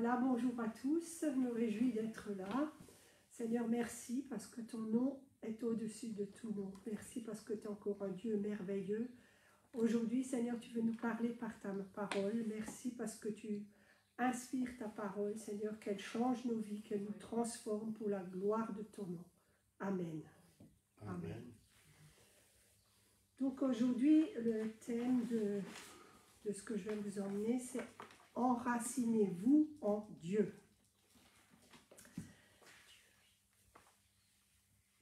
Voilà, bonjour à tous, je me réjouis d'être là. Seigneur, merci parce que ton nom est au-dessus de tout nom. Merci parce que tu es encore un Dieu merveilleux. Aujourd'hui, Seigneur, tu veux nous parler par ta parole. Merci parce que tu inspires ta parole, Seigneur, qu'elle change nos vies, qu'elle nous transforme pour la gloire de ton nom. Amen. Amen. Donc aujourd'hui, le thème de, de ce que je vais vous emmener, c'est Enracinez-vous en Dieu.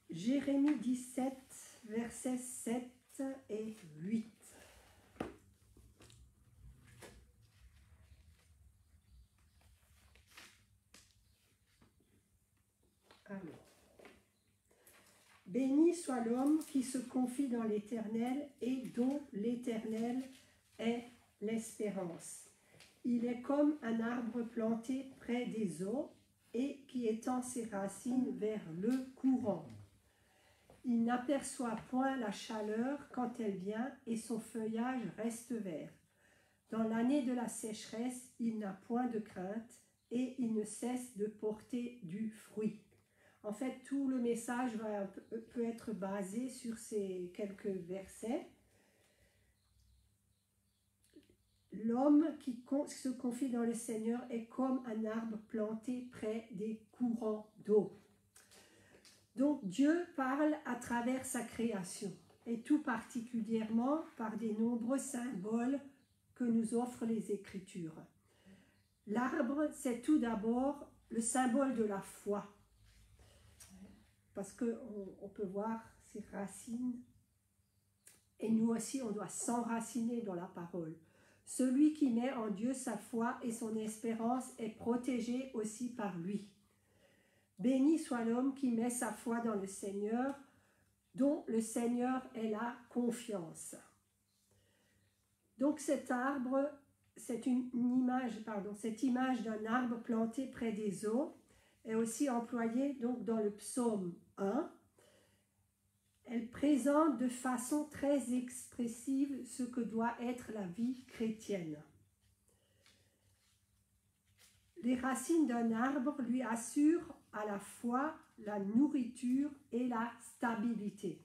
Jérémie 17, versets 7 et 8. Alors. Béni soit l'homme qui se confie dans l'Éternel et dont l'Éternel est l'espérance. Il est comme un arbre planté près des eaux et qui étend ses racines vers le courant. Il n'aperçoit point la chaleur quand elle vient et son feuillage reste vert. Dans l'année de la sécheresse, il n'a point de crainte et il ne cesse de porter du fruit. En fait, tout le message peut être basé sur ces quelques versets. L'homme qui se confie dans le Seigneur est comme un arbre planté près des courants d'eau. Donc Dieu parle à travers sa création et tout particulièrement par des nombreux symboles que nous offrent les Écritures. L'arbre, c'est tout d'abord le symbole de la foi, parce qu'on on peut voir ses racines, et nous aussi, on doit s'enraciner dans la parole. Celui qui met en Dieu sa foi et son espérance est protégé aussi par lui. Béni soit l'homme qui met sa foi dans le Seigneur, dont le Seigneur est la confiance. Donc cet arbre, c'est une, image, pardon, cette image d'un arbre planté près des eaux est aussi employée donc dans le psaume 1 elle présente de façon très expressive ce que doit être la vie chrétienne. Les racines d'un arbre lui assurent à la fois la nourriture et la stabilité.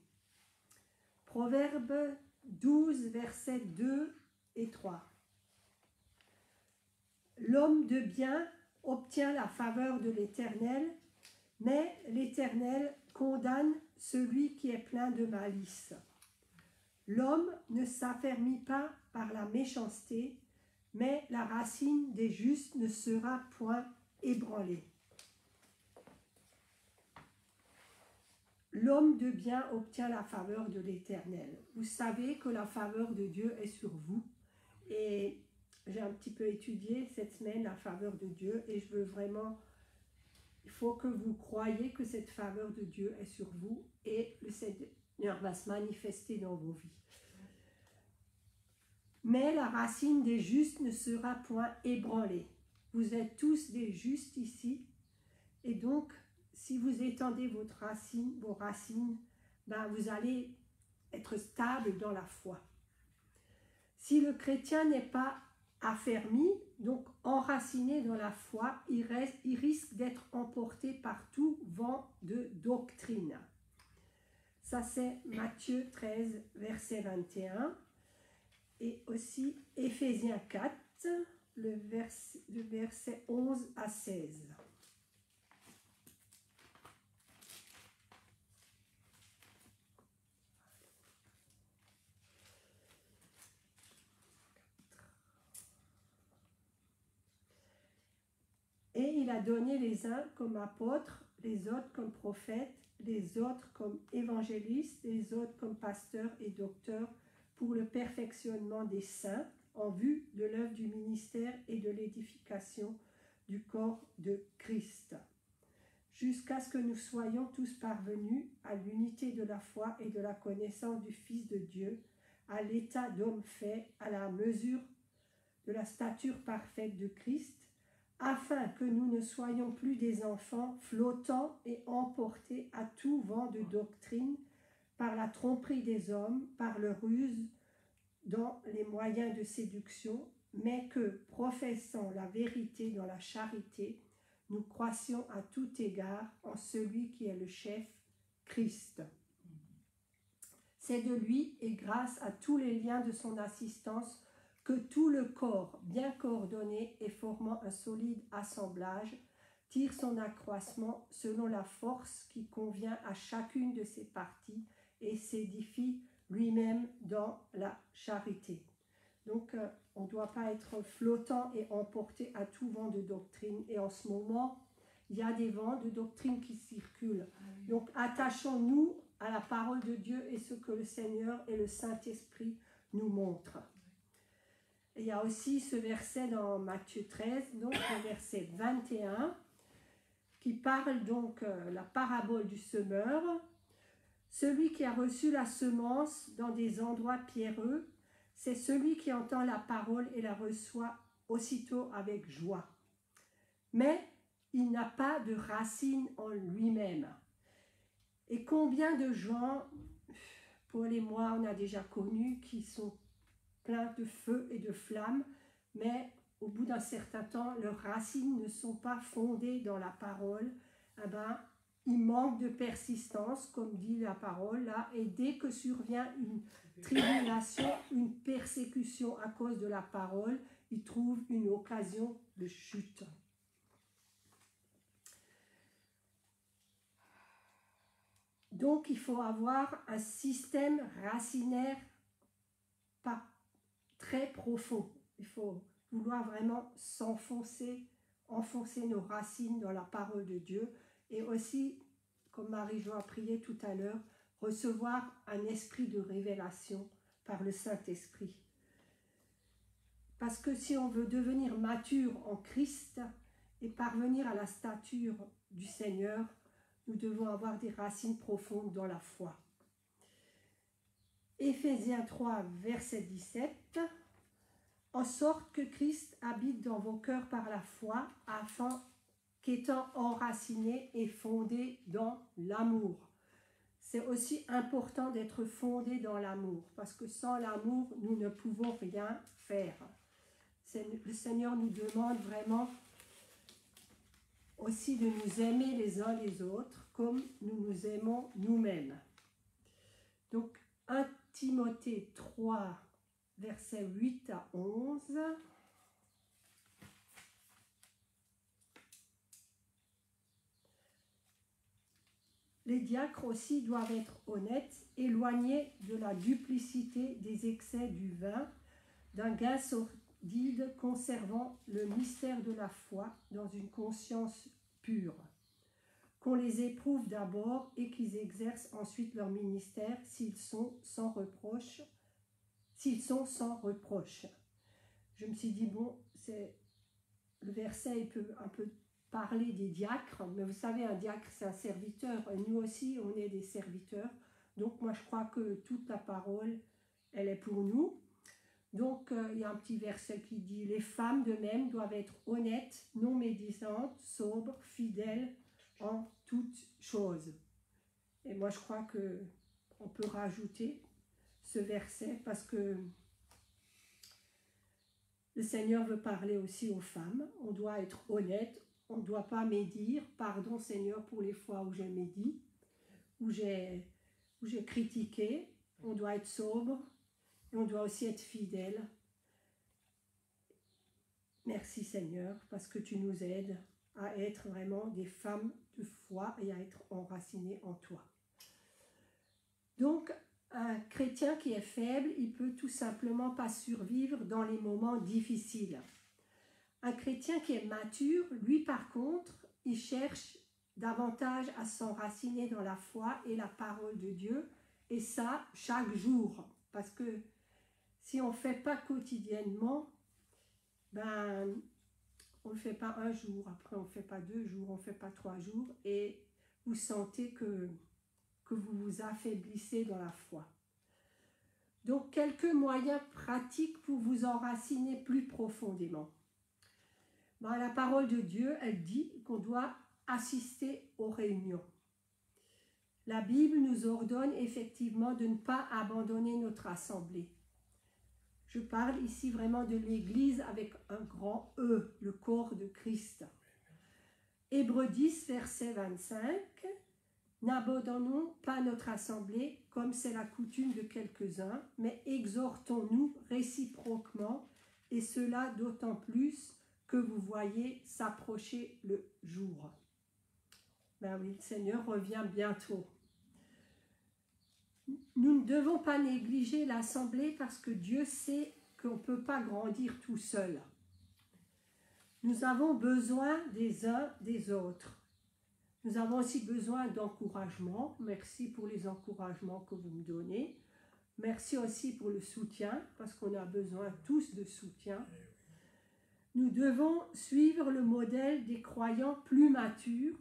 Proverbe 12, versets 2 et 3. L'homme de bien obtient la faveur de l'Éternel, mais l'Éternel condamne celui qui est plein de malice. L'homme ne s'affermit pas par la méchanceté, mais la racine des justes ne sera point ébranlée. L'homme de bien obtient la faveur de l'Éternel. Vous savez que la faveur de Dieu est sur vous. Et j'ai un petit peu étudié cette semaine la faveur de Dieu et je veux vraiment il faut que vous croyez que cette faveur de Dieu est sur vous et le Seigneur va se manifester dans vos vies. Mais la racine des justes ne sera point ébranlée. Vous êtes tous des justes ici. Et donc, si vous étendez vos racines, ben vous allez être stable dans la foi. Si le chrétien n'est pas affermi, donc enraciné dans la foi, il, risque d'être emporté par tout vent de doctrine. Ça c'est Matthieu 13, verset 21. Et aussi Éphésiens 4, le, le verset 11 à 16. Et il a donné les uns comme apôtres, les autres comme prophètes, les autres comme évangélistes, les autres comme pasteurs et docteurs pour le perfectionnement des saints en vue de l'œuvre du ministère et de l'édification du corps de Christ, jusqu'à ce que nous soyons tous parvenus à l'unité de la foi et de la connaissance du Fils de Dieu, à l'état d'homme fait, à la mesure de la stature parfaite de Christ, afin que nous ne soyons plus des enfants flottants et emportés à tout vent de doctrine par la tromperie des hommes, par leur ruse dans les moyens de séduction, mais que, professant la vérité dans la charité, nous croissions à tout égard en celui qui est le chef, Christ. C'est de lui et grâce à tous les liens de son assistance que tout le corps, bien coordonné et formant un solide assemblage, tire son accroissement selon la force qui convient à chacune de ses parties et s'édifie lui-même dans la charité. Donc, euh, on ne doit pas être flottant et emporté à tout vent de doctrine. Et en ce moment, il y a des vents de doctrine qui circulent. Ah Donc, attachons-nous à la parole de Dieu et ce que le Seigneur et le Saint-Esprit nous montrent. Il y a aussi ce verset dans Matthieu 13, donc le verset 21, qui parle donc euh, la parabole du semeur. Celui qui a reçu la semence dans des endroits pierreux, c'est celui qui entend la parole et la reçoit aussitôt avec joie. Mais il n'a pas de racine en lui-même. Et combien de gens, pour les mois, on a déjà connu, qui sont pleins de feu et de flammes, mais au bout d'un certain temps, leurs racines ne sont pas fondées dans la parole, eh ben, il manque de persistance, comme dit la parole là, et dès que survient une tribulation, une persécution à cause de la parole, il trouve une occasion de chute. Donc il faut avoir un système racinaire pas très profond. Il faut vouloir vraiment s'enfoncer, enfoncer nos racines dans la parole de Dieu et aussi, comme Marie-Jo a prié tout à l'heure, recevoir un esprit de révélation par le Saint-Esprit. Parce que si on veut devenir mature en Christ et parvenir à la stature du Seigneur, nous devons avoir des racines profondes dans la foi. Éphésiens 3, verset 17. En sorte que Christ habite dans vos cœurs par la foi, afin qu'étant enraciné et fondé dans l'amour. C'est aussi important d'être fondé dans l'amour, parce que sans l'amour, nous ne pouvons rien faire. Le Seigneur nous demande vraiment aussi de nous aimer les uns les autres comme nous nous aimons nous-mêmes. Donc 1 Timothée 3, versets 8 à 11. Les diacres aussi doivent être honnêtes, éloignés de la duplicité des excès du vin, d'un gain sordide conservant le mystère de la foi dans une conscience pure. Qu'on les éprouve d'abord et qu'ils exercent ensuite leur ministère s'ils sont sans reproche, s'ils sont sans reproche. Je me suis dit, bon, c'est le verset peut un peu parler des diacres, mais vous savez, un diacre, c'est un serviteur, et nous aussi, on est des serviteurs. Donc, moi, je crois que toute la parole, elle est pour nous. Donc, euh, il y a un petit verset qui dit Les femmes de même doivent être honnêtes, non médisantes, sobres, fidèles en toutes choses. Et moi, je crois que on peut rajouter ce verset parce que le Seigneur veut parler aussi aux femmes. On doit être honnête, on ne doit pas médire. Pardon Seigneur pour les fois où j'ai médit, où j'ai, où j'ai critiqué. On doit être sobre et on doit aussi être fidèle. Merci Seigneur parce que tu nous aides à être vraiment des femmes de foi et à être enracinées en toi. Donc, un chrétien qui est faible, il peut tout simplement pas survivre dans les moments difficiles. Un chrétien qui est mature, lui par contre, il cherche davantage à s'enraciner dans la foi et la parole de Dieu, et ça chaque jour. Parce que si on ne fait pas quotidiennement, ben, on ne le fait pas un jour, après on ne fait pas deux jours, on ne fait pas trois jours, et vous sentez que, que vous vous affaiblissez dans la foi. Donc, quelques moyens pratiques pour vous enraciner plus profondément. La parole de Dieu, elle dit qu'on doit assister aux réunions. La Bible nous ordonne effectivement de ne pas abandonner notre assemblée. Je parle ici vraiment de l'Église avec un grand E, le corps de Christ. Hébreux 10, verset 25. N'abandonnons pas notre assemblée comme c'est la coutume de quelques-uns, mais exhortons-nous réciproquement, et cela d'autant plus que vous voyez s'approcher le jour. Ben oui, le Seigneur revient bientôt. Nous ne devons pas négliger l'assemblée parce que Dieu sait qu'on ne peut pas grandir tout seul. Nous avons besoin des uns des autres. Nous avons aussi besoin d'encouragement. Merci pour les encouragements que vous me donnez. Merci aussi pour le soutien, parce qu'on a besoin tous de soutien. Nous devons suivre le modèle des croyants plus matures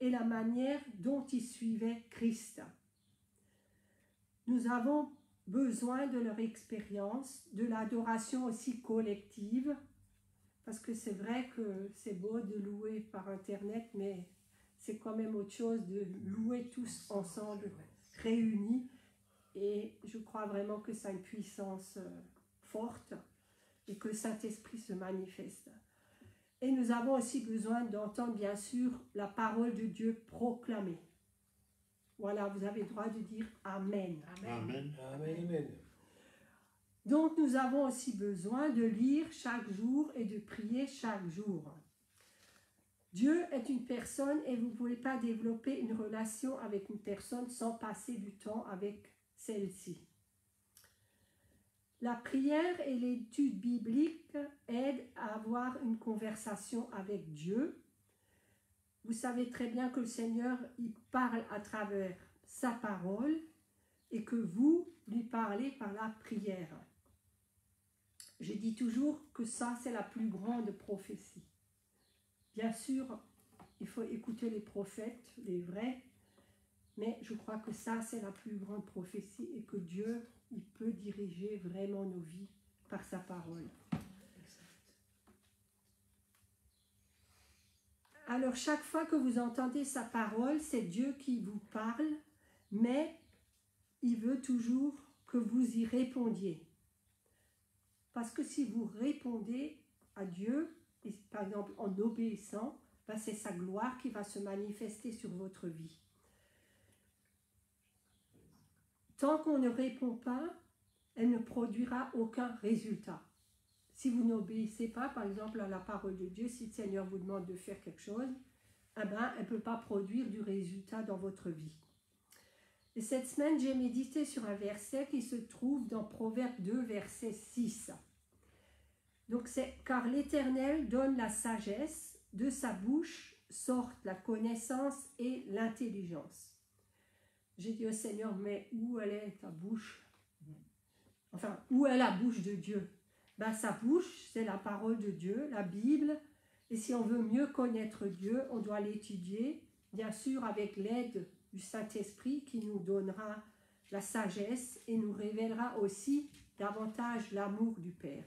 et la manière dont ils suivaient Christ. Nous avons besoin de leur expérience, de l'adoration aussi collective, parce que c'est vrai que c'est beau de louer par Internet, mais c'est quand même autre chose de louer tous ensemble, réunis. Et je crois vraiment que ça a une puissance euh, forte et que le Saint-Esprit se manifeste. Et nous avons aussi besoin d'entendre, bien sûr, la parole de Dieu proclamée. Voilà, vous avez le droit de dire Amen. Amen. Amen. Amen. Donc nous avons aussi besoin de lire chaque jour et de prier chaque jour. Dieu est une personne et vous ne pouvez pas développer une relation avec une personne sans passer du temps avec celle-ci. La prière et l'étude biblique aident à avoir une conversation avec Dieu. Vous savez très bien que le Seigneur, il parle à travers sa parole et que vous lui parlez par la prière. Je dis toujours que ça, c'est la plus grande prophétie. Bien sûr, il faut écouter les prophètes, les vrais, mais je crois que ça, c'est la plus grande prophétie et que Dieu, il peut diriger vraiment nos vies par sa parole. Alors, chaque fois que vous entendez sa parole, c'est Dieu qui vous parle, mais il veut toujours que vous y répondiez. Parce que si vous répondez à Dieu, par exemple en obéissant, ben, c'est sa gloire qui va se manifester sur votre vie. Tant qu'on ne répond pas, elle ne produira aucun résultat. Si vous n'obéissez pas, par exemple, à la parole de Dieu, si le Seigneur vous demande de faire quelque chose, eh ben, elle ne peut pas produire du résultat dans votre vie. Et cette semaine, j'ai médité sur un verset qui se trouve dans Proverbe 2, verset 6. Donc c'est car l'Éternel donne la sagesse, de sa bouche sortent la connaissance et l'intelligence. J'ai dit au Seigneur, mais où est ta bouche? Enfin, où est la bouche de Dieu? Sa bouche, c'est la parole de Dieu, la Bible. Et si on veut mieux connaître Dieu, on doit l'étudier, bien sûr avec l'aide du Saint-Esprit qui nous donnera la sagesse et nous révélera aussi davantage l'amour du Père.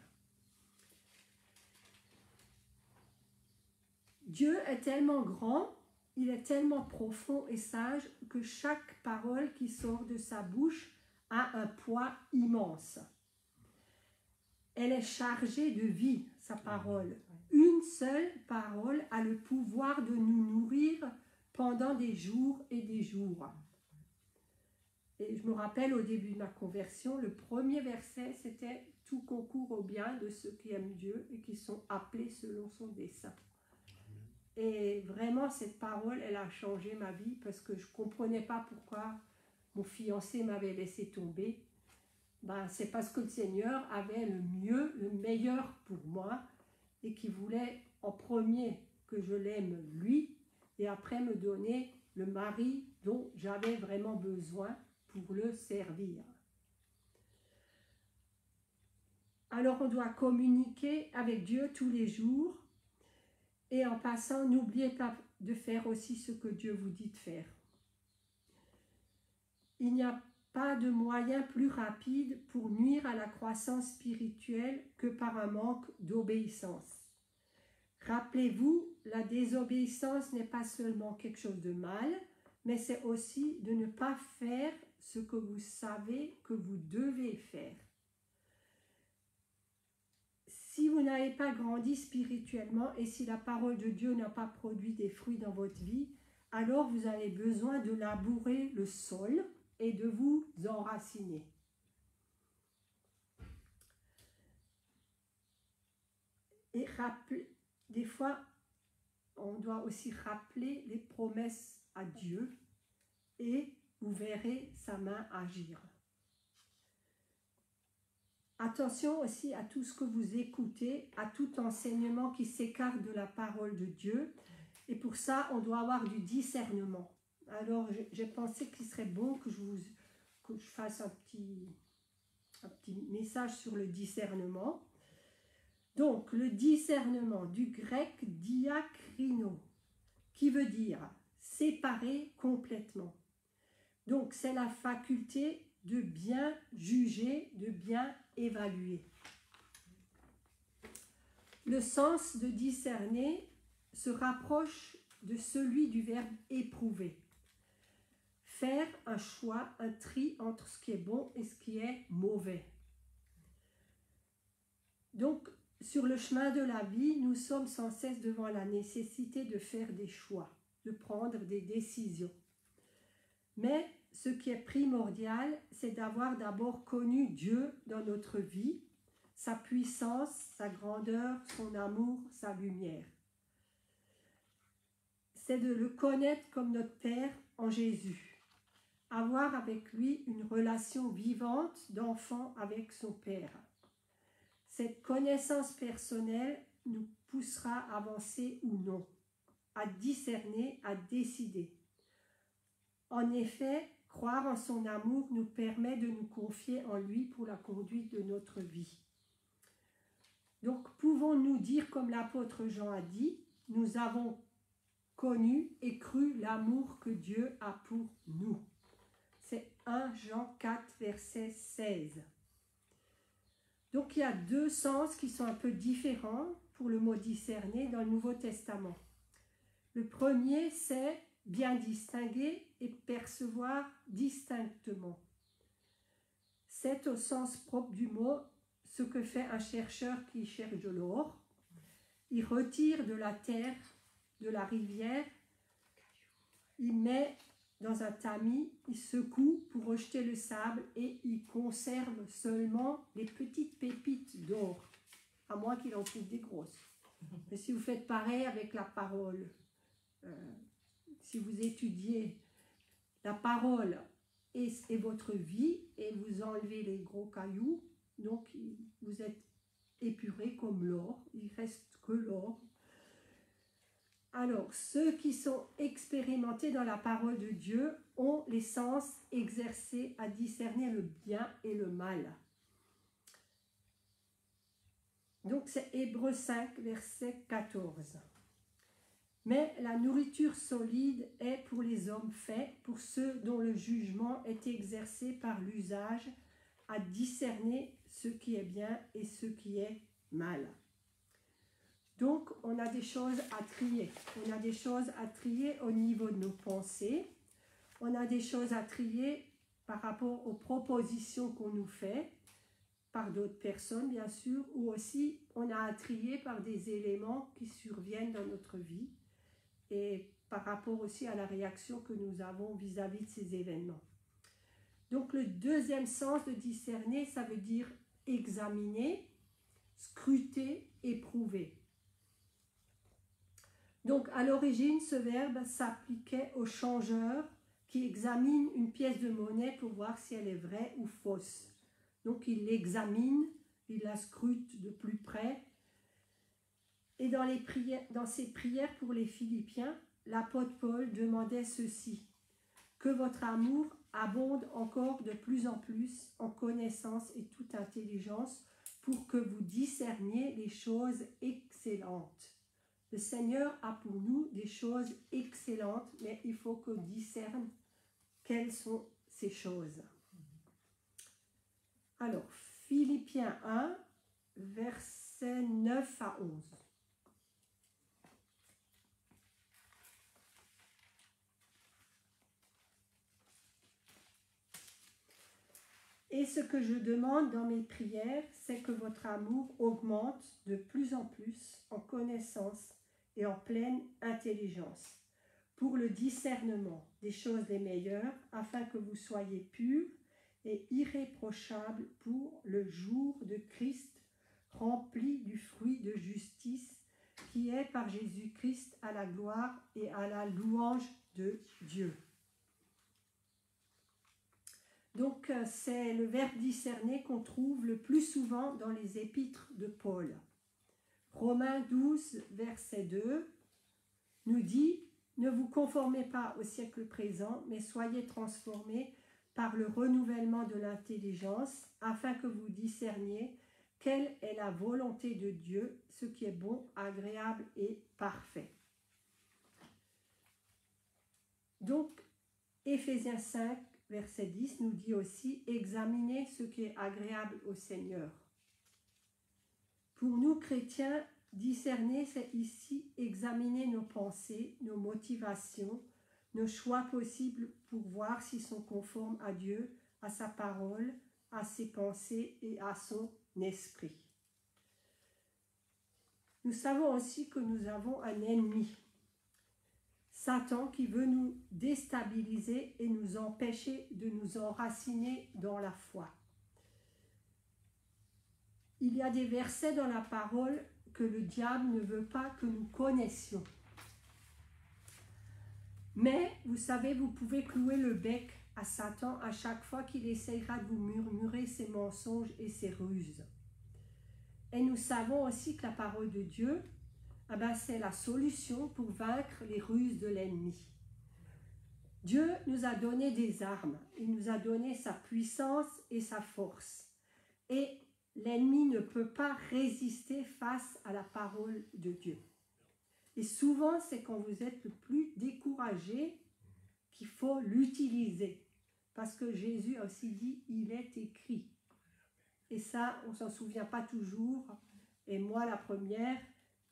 Dieu est tellement grand, il est tellement profond et sage que chaque parole qui sort de sa bouche a un poids immense. Elle est chargée de vie, sa parole. Une seule parole a le pouvoir de nous nourrir pendant des jours et des jours. Et je me rappelle au début de ma conversion, le premier verset, c'était Tout concourt au bien de ceux qui aiment Dieu et qui sont appelés selon son dessein. Et vraiment, cette parole, elle a changé ma vie parce que je ne comprenais pas pourquoi mon fiancé m'avait laissé tomber. Ben, c'est parce que le Seigneur avait le mieux, le meilleur pour moi et qui voulait en premier que je l'aime lui et après me donner le mari dont j'avais vraiment besoin pour le servir. Alors on doit communiquer avec Dieu tous les jours et en passant, n'oubliez pas de faire aussi ce que Dieu vous dit de faire. Il n'y a pas de moyen plus rapide pour nuire à la croissance spirituelle que par un manque d'obéissance. Rappelez-vous, la désobéissance n'est pas seulement quelque chose de mal, mais c'est aussi de ne pas faire ce que vous savez que vous devez faire. Si vous n'avez pas grandi spirituellement et si la parole de Dieu n'a pas produit des fruits dans votre vie, alors vous avez besoin de labourer le sol et de vous enraciner. Et rappeler, des fois, on doit aussi rappeler les promesses à Dieu et vous verrez sa main agir. Attention aussi à tout ce que vous écoutez, à tout enseignement qui s'écarte de la parole de Dieu. Et pour ça, on doit avoir du discernement. Alors, j'ai pensé qu'il serait bon que je vous fasse un petit, un petit message sur le discernement. Donc, le discernement du grec diakrino, qui veut dire séparer complètement. Donc, c'est la faculté de bien juger, de bien évaluer. Le sens de discerner se rapproche de celui du verbe éprouver. Faire un choix, un tri entre ce qui est bon et ce qui est mauvais. Donc, sur le chemin de la vie, nous sommes sans cesse devant la nécessité de faire des choix, de prendre des décisions. Mais ce qui est primordial, c'est d'avoir d'abord connu Dieu dans notre vie, sa puissance, sa grandeur, son amour, sa lumière. C'est de le connaître comme notre Père en Jésus, avoir avec lui une relation vivante d'enfant avec son Père. Cette connaissance personnelle nous poussera à avancer ou non, à discerner, à décider. En effet, Croire en son amour nous permet de nous confier en lui pour la conduite de notre vie. Donc pouvons-nous dire comme l'apôtre Jean a dit, nous avons connu et cru l'amour que Dieu a pour nous? C'est 1 Jean 4, verset 16. Donc il y a deux sens qui sont un peu différents pour le mot discerner dans le Nouveau Testament. Le premier, c'est bien distinguer et percevoir distinctement. C'est au sens propre du mot ce que fait un chercheur qui cherche de l'or. Il retire de la terre, de la rivière, il met dans un tamis, il secoue pour rejeter le sable et il conserve seulement les petites pépites d'or, à moins qu'il en trouve des grosses. Mais si vous faites pareil avec la parole, euh, si vous étudiez la parole et, votre vie et vous enlevez les gros cailloux, donc vous êtes épuré comme l'or, il reste que l'or. Alors, ceux qui sont expérimentés dans la parole de Dieu ont les sens exercés à discerner le bien et le mal. Donc c'est Hébreu 5, verset 14. Mais la nourriture solide est pour les hommes faits, pour ceux dont le jugement est exercé par l'usage, à discerner ce qui est bien et ce qui est mal. Donc, on a des choses à trier. On a des choses à trier au niveau de nos pensées. On a des choses à trier par rapport aux propositions qu'on nous fait, par d'autres personnes, bien sûr, ou aussi on a à trier par des éléments qui surviennent dans notre vie et par rapport aussi à la réaction que nous avons vis-à-vis de ces événements. Donc le deuxième sens de discerner, ça veut dire examiner, scruter, éprouver. Donc à l'origine, ce verbe s'appliquait au changeur qui examine une pièce de monnaie pour voir si elle est vraie ou fausse. Donc il l'examine, il la scrute de plus près et dans, ses prières pour les Philippiens, l'apôtre Paul demandait ceci, que votre amour abonde encore de plus en plus en connaissance et toute intelligence pour que vous discerniez les choses excellentes. Le Seigneur a pour nous des choses excellentes, mais il faut qu'on discerne quelles sont ces choses. Alors, Philippiens 1, versets 9 à 11. Et ce que je demande dans mes prières, c'est que votre amour augmente de plus en plus en connaissance pour le discernement des choses les meilleures, afin que vous soyez purs et irréprochables pour le jour de Christ, rempli du fruit de justice qui est par Jésus-Christ à la gloire et à la louange de Dieu. Donc euh, c'est le verbe discerner qu'on trouve le plus souvent dans les épîtres de Paul. Romains 12, verset 2 nous dit, ne vous conformez pas au siècle présent, mais soyez transformés par le renouvellement de l'intelligence, afin que vous discerniez quelle est la volonté de Dieu, ce qui est bon, agréable et parfait. Donc, Éphésiens 5, verset 10 nous dit aussi, examinez ce qui est agréable au Seigneur. Pour nous chrétiens, discerner, c'est ici examiner nos pensées, nos motivations, nos choix possibles pour voir s'ils sont conformes à Dieu, à sa parole, à ses pensées et à son esprit. Nous savons aussi que nous avons un ennemi, Satan qui veut nous déstabiliser et nous empêcher de nous enraciner dans la foi. Il y a des versets dans la parole que le diable ne veut pas que nous connaissions. Mais vous savez, vous pouvez clouer le bec à Satan à chaque fois qu'il essayera de vous murmurer ses mensonges et ses ruses. Et nous savons aussi que la parole de Dieu, ah ben, c'est la solution pour vaincre les ruses de l'ennemi. Dieu nous a donné des armes, il nous a donné sa puissance et sa force. Et l'ennemi ne peut pas résister face à la parole de Dieu. Et souvent, c'est quand vous êtes le plus découragé qu'il faut l'utiliser. Parce que Jésus a aussi dit, il est écrit. Et ça, on s'en souvient pas toujours. Et moi, la première,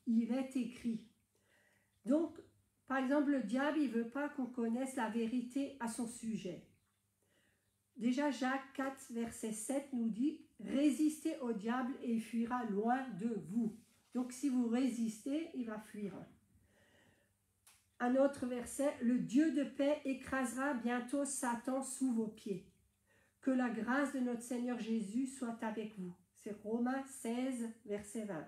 il est écrit. Donc, par exemple, le diable, il veut pas qu'on connaisse la vérité à son sujet. Déjà, Jacques 4, verset 7 nous dit, résistez au diable et il fuira loin de vous. Donc, si vous résistez, il va fuir. Un autre verset, le Dieu de paix écrasera bientôt Satan sous vos pieds. Que la grâce de notre Seigneur Jésus soit avec vous. C'est Romains 16, verset 20.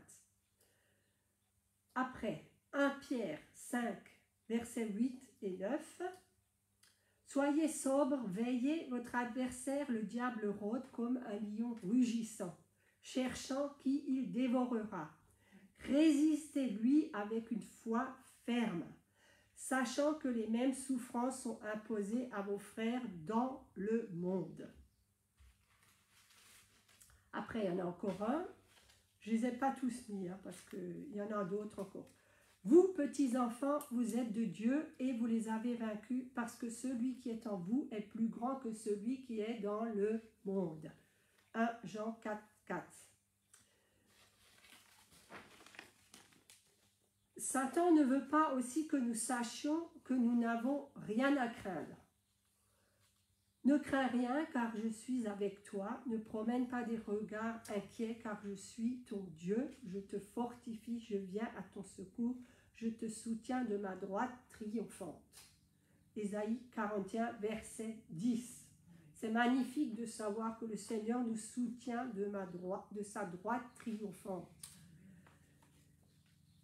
Après, 1 Pierre 5, verset 8 et 9. Soyez sobre, veillez, votre adversaire, le diable, rôde comme un lion rugissant, cherchant qui il dévorera. Résistez-lui avec une foi ferme sachant que les mêmes souffrances sont imposées à vos frères dans le monde. Après, il y en a encore un. Je ne les ai pas tous mis, hein, parce qu'il y en a d'autres encore. Vous, petits enfants, vous êtes de Dieu et vous les avez vaincus parce que celui qui est en vous est plus grand que celui qui est dans le monde. 1 Jean 4, 4. Satan ne veut pas aussi que nous sachions que nous n'avons rien à craindre. Ne crains rien car je suis avec toi. Ne promène pas des regards inquiets car je suis ton Dieu. Je te fortifie, je viens à ton secours. Je te soutiens de ma droite triomphante. Ésaïe 41, verset 10. C'est magnifique de savoir que le Seigneur nous soutient de, sa droite triomphante.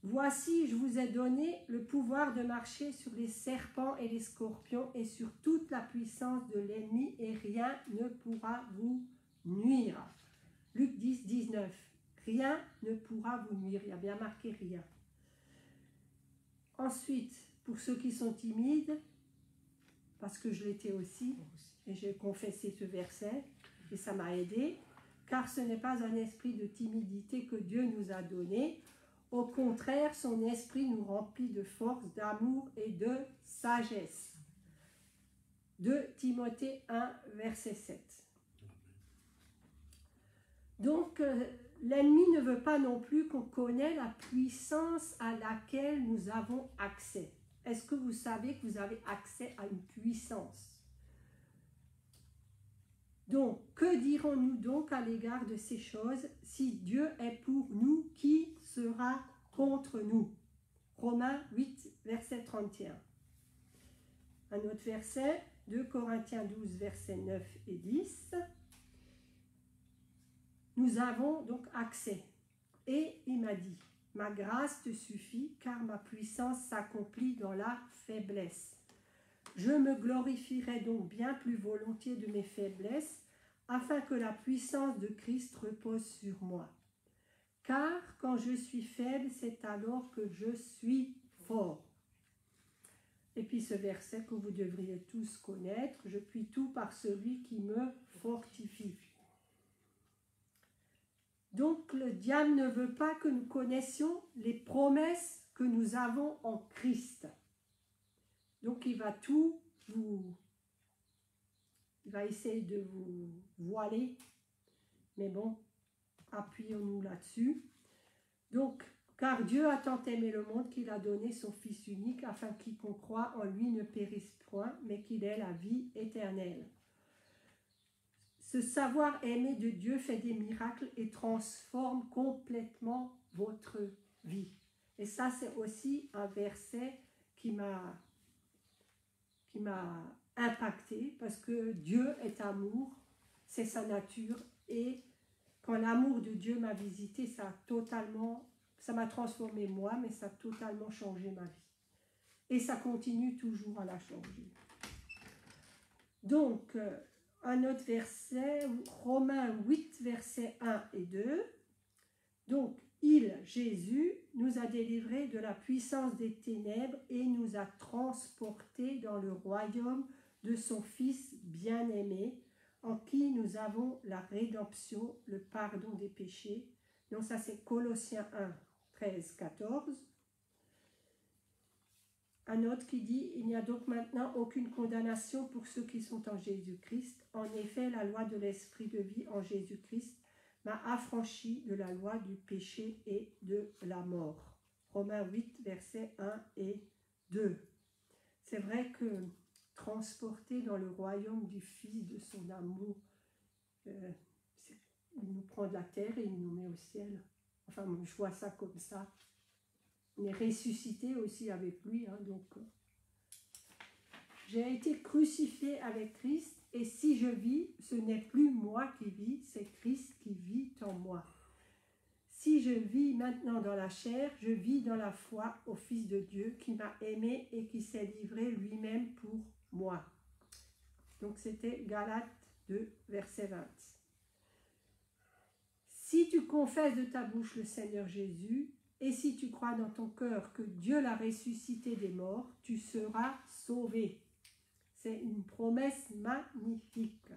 Voici, je vous ai donné le pouvoir de marcher sur les serpents et les scorpions et sur toute la puissance de l'ennemi et rien ne pourra vous nuire. Luc 10, 19. Rien ne pourra vous nuire. Il y a bien marqué rien. Ensuite, pour ceux qui sont timides, parce que je l'étais aussi, et j'ai confessé ce verset, et ça m'a aidé, car ce n'est pas un esprit de timidité que Dieu nous a donné, au contraire, son esprit nous remplit de force, d'amour et de sagesse. De Timothée 1, verset 7. Donc, euh, l'ennemi ne veut pas non plus qu'on connaisse la puissance à laquelle nous avons accès. Est-ce que vous savez que vous avez accès à une puissance? Donc, que dirons-nous donc à l'égard de ces choses Si Dieu est pour nous, qui sera contre nous? Romains 8, verset 31. Un autre verset, 2 Corinthiens 12, verset 9 et 10. Nous avons donc accès. Et il m'a dit, ma grâce te suffit car ma puissance s'accomplit dans la faiblesse. Je me glorifierai donc bien plus volontiers de mes faiblesses afin que la puissance de Christ repose sur moi. Car quand je suis faible, c'est alors que je suis fort. Et puis ce verset que vous devriez tous connaître, je puis tout par celui qui me fortifie. Donc le diable ne veut pas que nous connaissions les promesses que nous avons en Christ. Donc il va tout vous... Il va essayer de vous voiler. Mais bon, appuyons-nous là-dessus. Donc, car Dieu a tant aimé le monde qu'il a donné son Fils unique, afin quiconque croit en lui ne périsse point, mais qu'il ait la vie éternelle. Ce savoir aimé de Dieu fait des miracles et transforme complètement votre vie. Et ça, c'est aussi un verset qui m'a qui m'a impacté parce que Dieu est amour, c'est sa nature et quand l'amour de Dieu m'a visité, ça a totalement, ça m'a transformé moi, mais ça a totalement changé ma vie. Et ça continue toujours à la changer. Donc, euh, un autre verset, Romains 8, versets 1 et 2. Donc, il, Jésus, nous a délivrés de la puissance des ténèbres et nous a transportés dans le royaume de son Fils bien-aimé, en qui nous avons la rédemption, le pardon des péchés. Donc ça c'est Colossiens 1, 13, 14. Un autre qui dit, il n'y a donc maintenant aucune condamnation pour ceux qui sont en Jésus-Christ. En effet, la loi de l'esprit de vie en Jésus-Christ m'a affranchi de la loi du péché et de la mort. Romains 8, versets 1 et 2. C'est vrai que transporter dans le royaume du Fils de son amour, euh, il nous prend de la terre et il nous met au ciel. Enfin, je vois ça comme ça. Est ressuscité aussi avec lui, hein, donc euh, j'ai été crucifié avec Christ et si je vis, ce n'est plus moi qui vis, c'est Christ qui vit en moi. Si je vis maintenant dans la chair, je vis dans la foi au Fils de Dieu qui m'a aimé et qui s'est livré lui-même pour moi. Donc c'était Galates 2, verset 20. Si tu confesses de ta bouche le Seigneur Jésus, et si tu crois dans ton cœur que Dieu l'a ressuscité des morts, tu seras sauvé. C'est une promesse magnifique,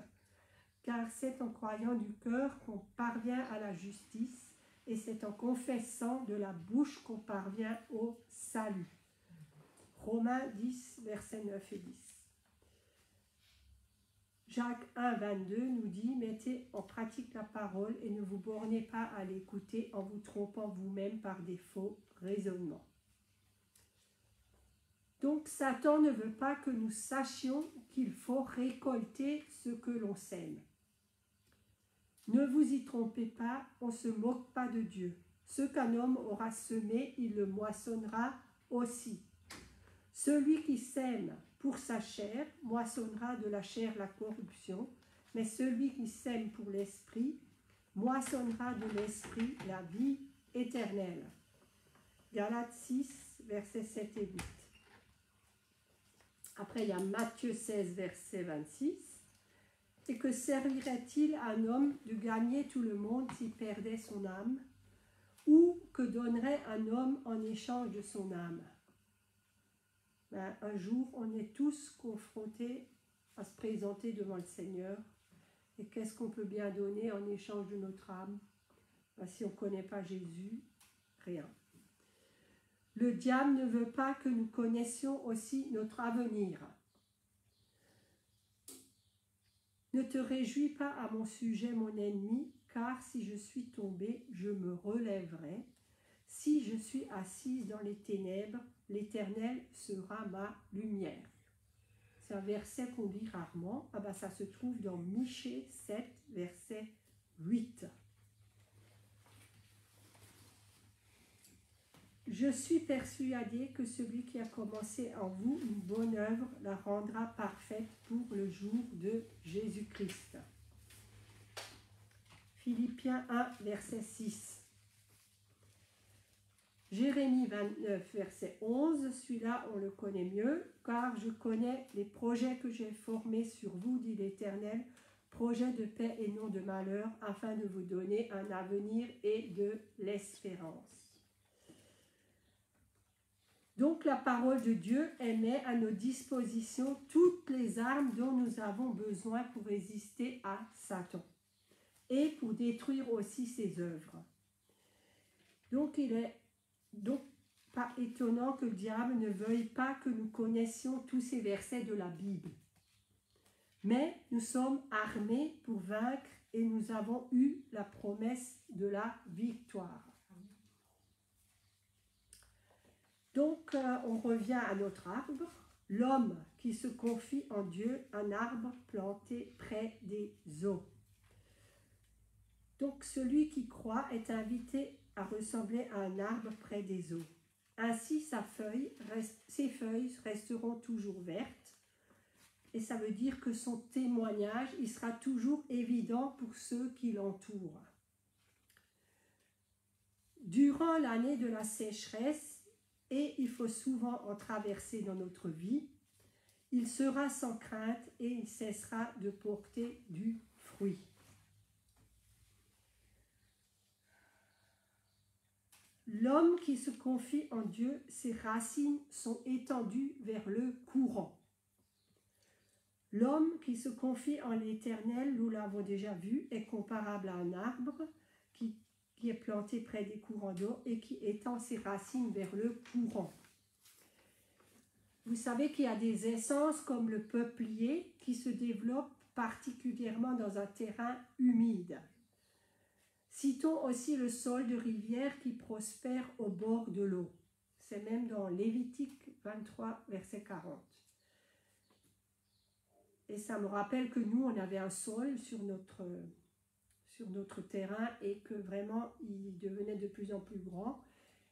car c'est en croyant du cœur qu'on parvient à la justice, et c'est en confessant de la bouche qu'on parvient au salut. Romains 10, versets 9 et 10. Jacques 1, 22 nous dit Mettez en pratique la parole et ne vous bornez pas à l'écouter en vous trompant vous-même par des faux raisonnements. Donc Satan ne veut pas que nous sachions qu'il faut récolter ce que l'on sème. Ne vous y trompez pas, on ne se moque pas de Dieu. Ce qu'un homme aura semé, il le moissonnera aussi. Celui qui sème pour sa chair moissonnera de la chair la corruption, mais celui qui sème pour l'esprit moissonnera de l'esprit la vie éternelle. Galates 6, versets 7 et 8. Après, il y a Matthieu 16, verset 26. Et que servirait-il à un homme de gagner tout le monde s'il perdait son âme? Ou que donnerait un homme en échange de son âme? Ben, un jour, on est tous confrontés à se présenter devant le Seigneur. Et qu'est-ce qu'on peut bien donner en échange de notre âme? Ben, Si on ne connaît pas Jésus, rien. Le diable ne veut pas que nous connaissions aussi notre avenir. Ne te réjouis pas à mon sujet, mon ennemi, car si je suis tombé, je me relèverai. Si je suis assise dans les ténèbres, l'Éternel sera ma lumière. C'est un verset qu'on lit rarement. Ah ben, ça se trouve dans Michée 7, verset 8. Je suis persuadé que celui qui a commencé en vous une bonne œuvre la rendra parfaite pour le jour de Jésus-Christ. Philippiens 1, verset 6. Jérémie 29, verset 11, celui-là on le connaît mieux, car je connais les projets que j'ai formés sur vous, dit l'Éternel, projets de paix et non de malheur, afin de vous donner un avenir et de l'espérance. Donc la parole de Dieu, elle met à nos dispositions toutes les armes dont nous avons besoin pour résister à Satan et pour détruire aussi ses œuvres. Donc il est donc pas étonnant que le diable ne veuille pas que nous connaissions tous ces versets de la Bible. Mais nous sommes armés pour vaincre et nous avons eu la promesse de la victoire. Donc euh, on revient à notre arbre, l'homme qui se confie en Dieu, un arbre planté près des eaux. Donc celui qui croit est invité à ressembler à un arbre près des eaux. Ainsi sa ses feuilles resteront toujours vertes et ça veut dire que son témoignage il sera toujours évident pour ceux qui l'entourent. Durant l'année de la sécheresse, et il faut souvent en traverser dans notre vie, il sera sans crainte et il cessera de porter du fruit. L'homme qui se confie en Dieu, ses racines sont étendues vers le courant. L'homme qui se confie en l'Éternel, nous l'avons déjà vu, est comparable à un arbre qui, est planté près des courants d'eau et qui étend ses racines vers le courant. Vous savez qu'il y a des essences comme le peuplier qui se développent particulièrement dans un terrain humide. Citons aussi le sol de rivière qui prospère au bord de l'eau. C'est même dans Lévitique 23, verset 40. Et ça me rappelle que nous, on avait un sol sur notre, sur notre terrain et que vraiment, il devenait de plus en plus grand.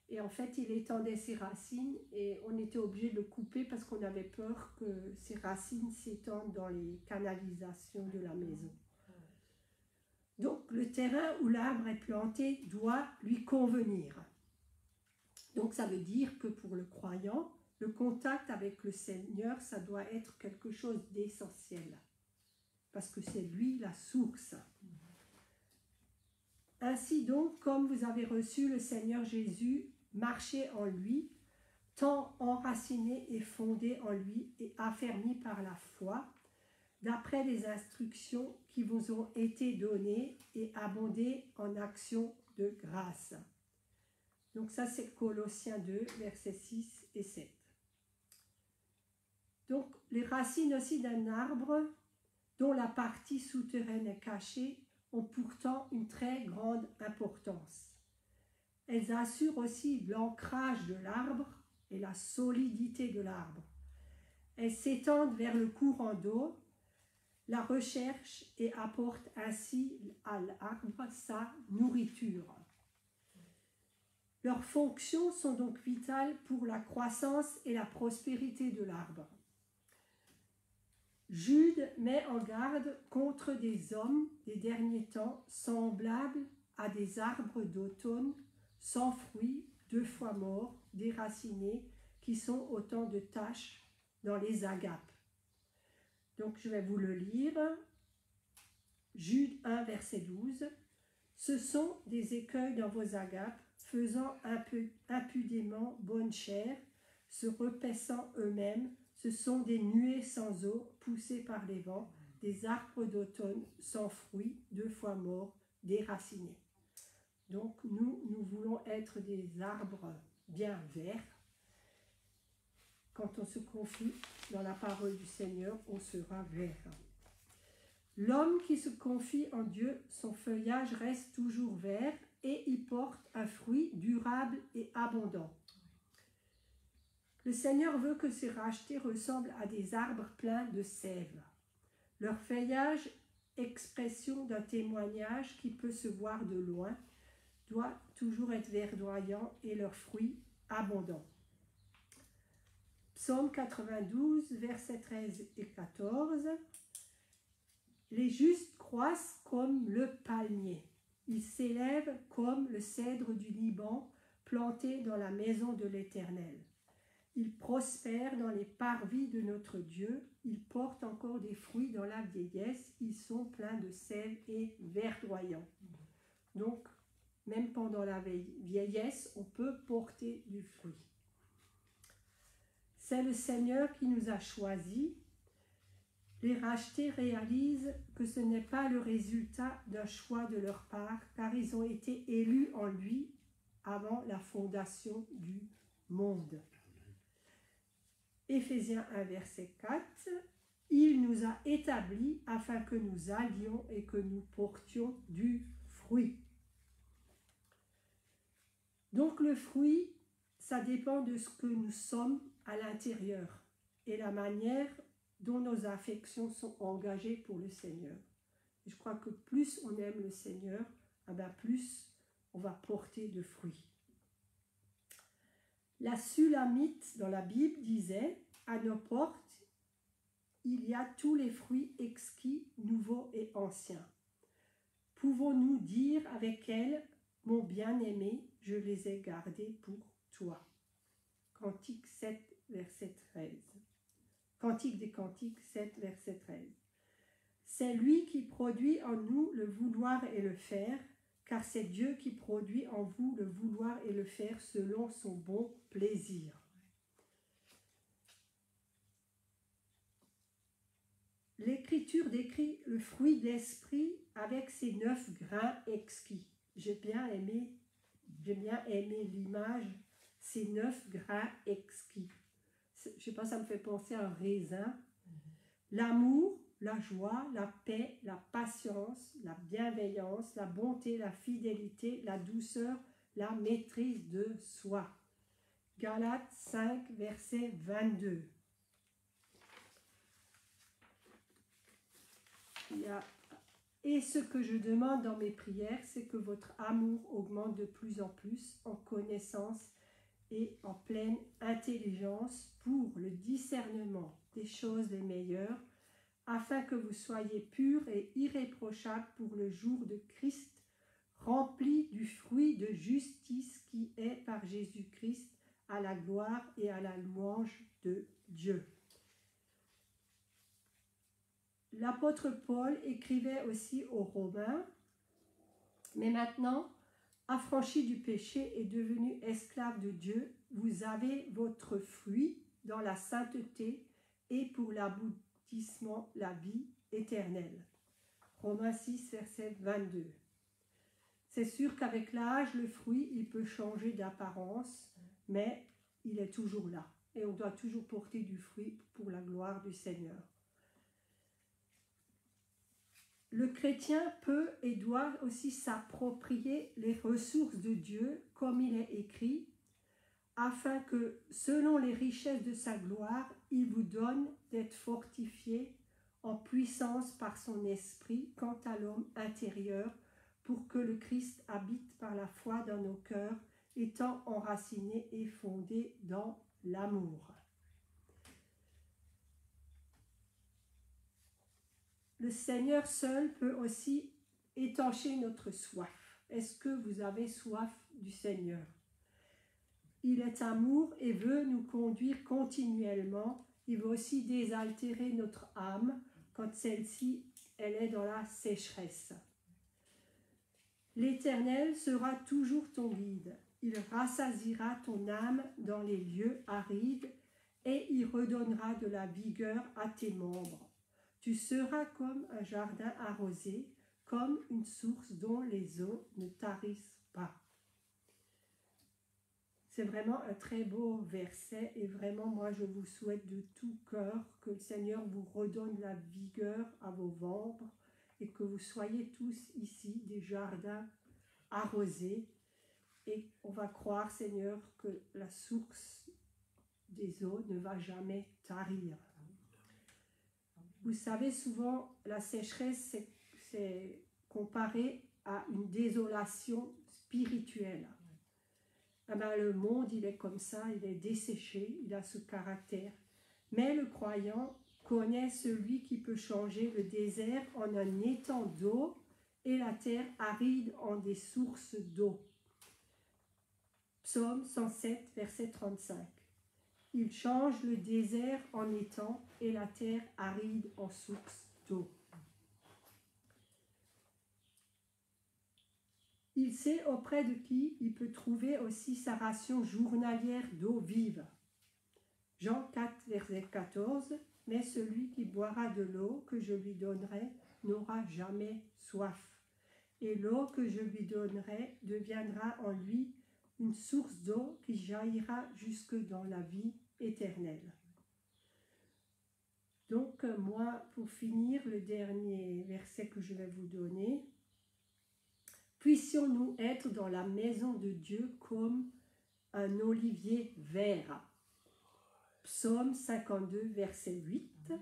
Et en fait, il étendait ses racines et on était obligé de le couper parce qu'on avait peur que ses racines s'étendent dans les canalisations de la maison. Donc le terrain où l'arbre est planté doit lui convenir. Donc ça veut dire que pour le croyant, le contact avec le Seigneur, ça doit être quelque chose d'essentiel. Parce que c'est lui la source. Ainsi donc, comme vous avez reçu le Seigneur Jésus, marchez en lui, tant enraciné et fondé en lui et affermi par la foi, d'après les instructions qui vous ont été données et abondées en actions de grâce. Donc ça c'est Colossiens 2, versets 6 et 7. Donc les racines aussi d'un arbre dont la partie souterraine est cachée ont pourtant une très grande importance. Elles assurent aussi l'ancrage de l'arbre et la solidité de l'arbre. Elles s'étendent vers le courant d'eau la recherche et apporte ainsi à l'arbre sa nourriture. Leurs fonctions sont donc vitales pour la croissance et la prospérité de l'arbre. Jude met en garde contre des hommes des derniers temps semblables à des arbres d'automne sans fruits, deux fois morts, déracinés, qui sont autant de taches dans les agapes. Donc je vais vous le lire. Jude 1, verset 12. Ce sont des écueils dans vos agapes, faisant impudemment bonne chair, se repaissant eux-mêmes. Ce sont des nuées sans eau, poussées par les vents, des arbres d'automne sans fruits, deux fois morts, déracinés. Donc nous, nous voulons être des arbres bien verts, quand on se confie dans la parole du Seigneur, on sera vert. L'homme qui se confie en Dieu, son feuillage reste toujours vert et il porte un fruit durable et abondant. Le Seigneur veut que ces rachetés ressemblent à des arbres pleins de sève. Leur feuillage, expression d'un témoignage qui peut se voir de loin, doit toujours être verdoyant et leurs fruits abondants. Psaume 92, versets 13 et 14. Les justes croissent comme le palmier. Ils s'élèvent comme le cèdre du Liban planté dans la maison de l'Éternel. Ils prospèrent dans les parvis de notre Dieu. Ils portent encore des fruits dans la vieillesse. Ils sont pleins de sel et verdoyants. Donc, même pendant la vieillesse, on peut porter du fruit. Le Seigneur qui nous a choisis. Les rachetés réalisent que ce n'est pas le résultat d'un choix de leur part, car ils ont été élus en lui avant la fondation du monde. Éphésiens 1, verset 4, Il nous a établis afin que nous allions et que nous portions du fruit. Donc le fruit, ça dépend de ce que nous sommes à l'intérieur et la manière dont nos affections sont engagées pour le Seigneur. je crois que plus on aime le Seigneur, eh plus on va porter de fruits. La Sulamite dans la Bible disait À nos portes, il y a tous les fruits exquis, nouveaux et anciens. Pouvons-nous dire avec elle Mon bien-aimé, je les ai gardés pour toi Cantique 7, verset 13. Cantique des Cantiques 7, verset 13. C'est lui qui produit en nous le vouloir et le faire, car c'est Dieu qui produit en vous le vouloir et le faire selon son bon plaisir. L'Écriture décrit le fruit d'esprit avec ses neuf grains exquis. J'ai bien aimé, j'ai bien aimé l'image, ces neuf grains exquis. Je sais pas, ça me fait penser à un raisin. L'amour, la joie, la paix, la patience, la bienveillance, la bonté, la fidélité, la douceur, la maîtrise de soi. Galates 5, verset 22. Et ce que je demande dans mes prières, c'est que votre amour augmente de plus en plus en connaissance et en pleine intelligence pour le discernement des choses les meilleures afin que vous soyez purs et irréprochables pour le jour de Christ, remplis du fruit de justice qui est par Jésus-Christ à la gloire et à la louange de Dieu. L'apôtre Paul écrivait aussi aux Romains, mais maintenant, affranchi du péché et devenu esclave de Dieu, vous avez votre fruit dans la sainteté et pour la la vie éternelle. Romains 6, verset 22. C'est sûr qu'avec l'âge, le fruit, il peut changer d'apparence, mais il est toujours là. Et on doit toujours porter du fruit pour la gloire du Seigneur. Le chrétien peut et doit aussi s'approprier les ressources de Dieu, comme il est écrit, afin que, selon les richesses de sa gloire, il vous donne d'être fortifié en puissance par son esprit quant à l'homme intérieur, pour que le Christ habite par la foi dans nos cœurs, étant enraciné et fondé dans l'amour. Le Seigneur seul peut aussi étancher notre soif. Est-ce que vous avez soif du Seigneur? Il est amour et veut nous conduire continuellement. Il veut aussi désaltérer notre âme quand celle-ci, elle est dans la sécheresse. L'Éternel sera toujours ton guide. Il rassasira ton âme dans les lieux arides et il redonnera de la vigueur à tes membres. Tu seras comme un jardin arrosé, comme une source dont les eaux ne tarissent pas. C'est vraiment un très beau verset et vraiment moi je vous souhaite de tout cœur que le Seigneur vous redonne la vigueur à vos membres et que vous soyez tous ici des jardins arrosés et on va croire Seigneur que la source des eaux ne va jamais tarir. Vous savez, souvent, la sécheresse, c'est comparé à une désolation spirituelle. Ah ben, le monde, il est comme ça, il est desséché, il a ce caractère. Mais le croyant connaît celui qui peut changer le désert en un étang d'eau et la terre aride en des sources d'eau. Psaume 107, verset 35. Il change le désert en étang et la terre aride en source d'eau. Il sait auprès de qui il peut trouver aussi sa ration journalière d'eau vive. Jean 4, verset 14. Mais celui qui boira de l'eau que je lui donnerai n'aura jamais soif. Et l'eau que je lui donnerai deviendra en lui une source d'eau qui jaillira jusque dans la vie Donc moi, pour finir, le dernier verset que je vais vous donner, puissions-nous être dans la maison de Dieu comme un olivier vert. Psaume 52, verset 8.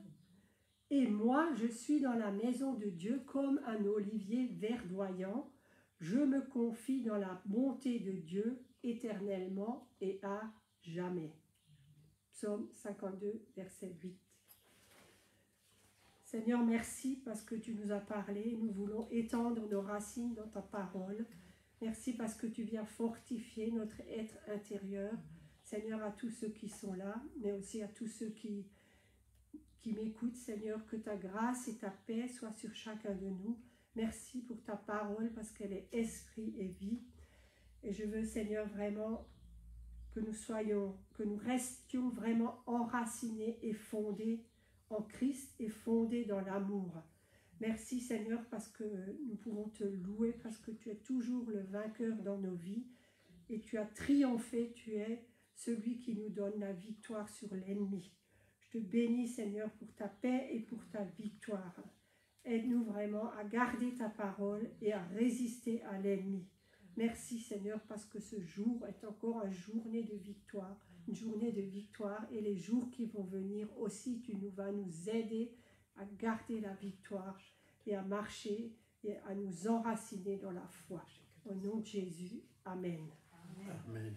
Et moi, je suis dans la maison de Dieu comme un olivier verdoyant. Je me confie dans la bonté de Dieu éternellement et à jamais. Psaume 52, verset 8. Seigneur, merci parce que tu nous as parlé. Nous voulons étendre nos racines dans ta parole. Merci parce que tu viens fortifier notre être intérieur. Seigneur, à tous ceux qui sont là, mais aussi à tous ceux qui, qui m'écoutent, Seigneur, que ta grâce et ta paix soient sur chacun de nous. Merci pour ta parole parce qu'elle est esprit et vie. Et je veux, Seigneur, vraiment que nous soyons, que nous restions vraiment enracinés et fondés en Christ et fondé dans l'amour. Merci Seigneur parce que nous pouvons te louer, parce que tu es toujours le vainqueur dans nos vies et tu as triomphé, tu es celui qui nous donne la victoire sur l'ennemi. Je te bénis Seigneur pour ta paix et pour ta victoire. Aide-nous vraiment à garder ta parole et à résister à l'ennemi. Merci Seigneur parce que ce jour est encore une journée de victoire une journée de victoire et les jours qui vont venir aussi, tu nous vas nous aider à garder la victoire et à marcher et à nous enraciner dans la foi. Au nom de Jésus, Amen. Amen.